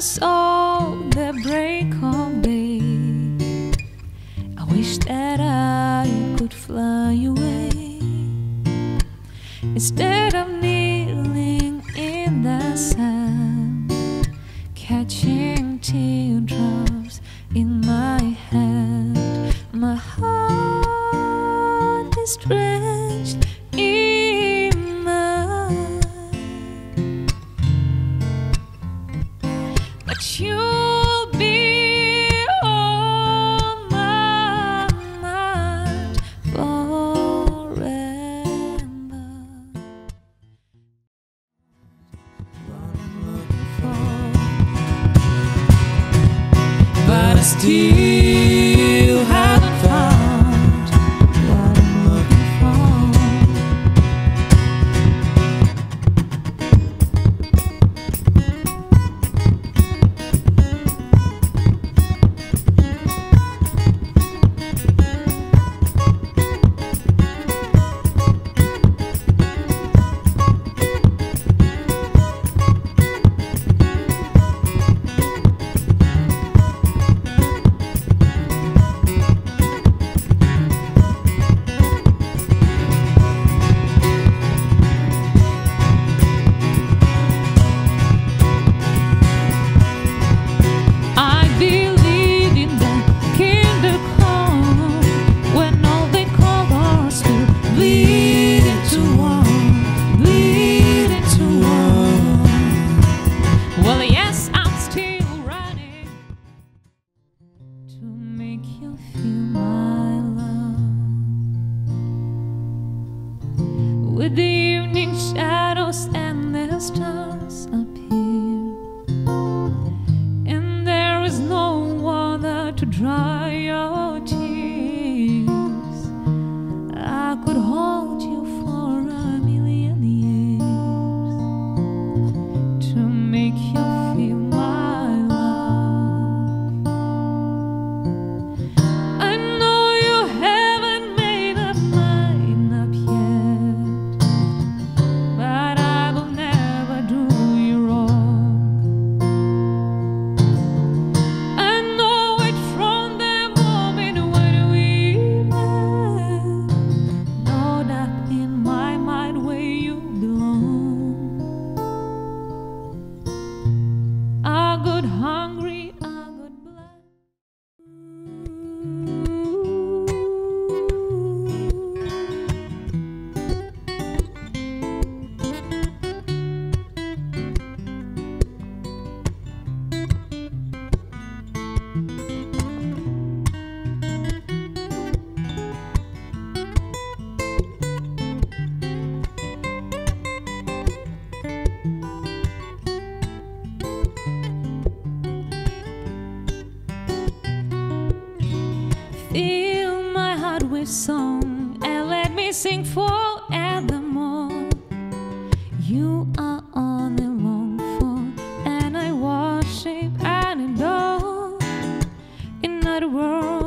I saw the break of day, I wish that I could fly away. Instead of kneeling in the sand, catching teardrops in my for, With the evening shadows and the stars appear. And there is no water to dry your tears. I could hold you for a million years to make you Hungry, Fill my heart with song and let me sing forevermore. You are all I long for, and I worship and adore. In other words.